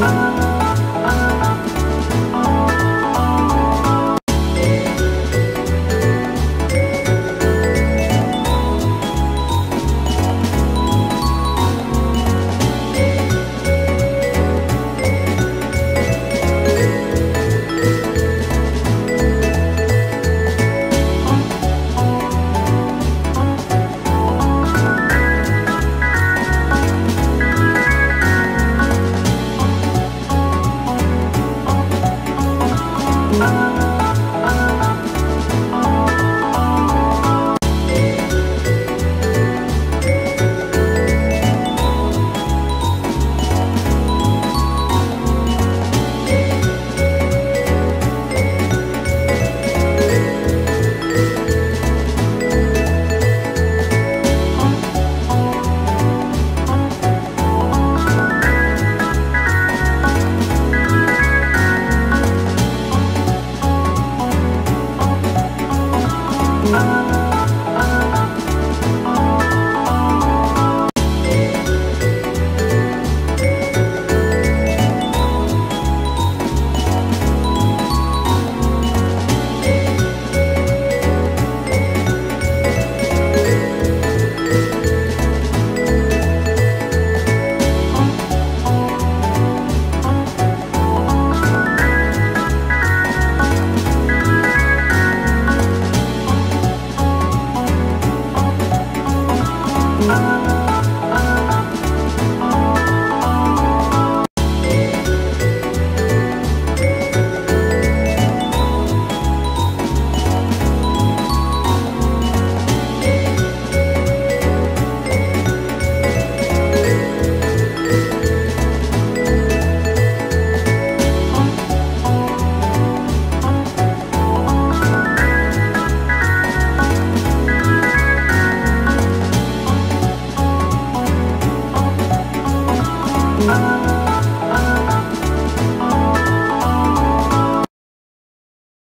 you.